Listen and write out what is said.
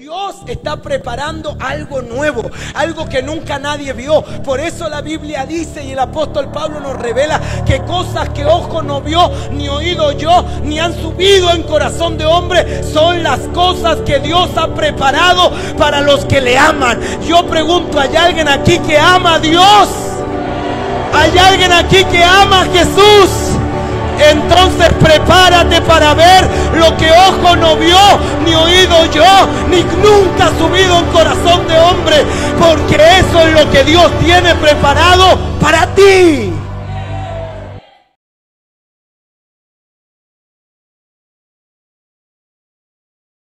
Dios está preparando algo nuevo, algo que nunca nadie vio. Por eso la Biblia dice y el apóstol Pablo nos revela que cosas que ojo no vio, ni oído yo, ni han subido en corazón de hombre, son las cosas que Dios ha preparado para los que le aman. Yo pregunto, ¿hay alguien aquí que ama a Dios? ¿Hay alguien aquí que ama a Jesús? Entonces prepárate para ver lo que no vio, ni oído yo, ni nunca ha subido en corazón de hombre, porque eso es lo que Dios tiene preparado para ti.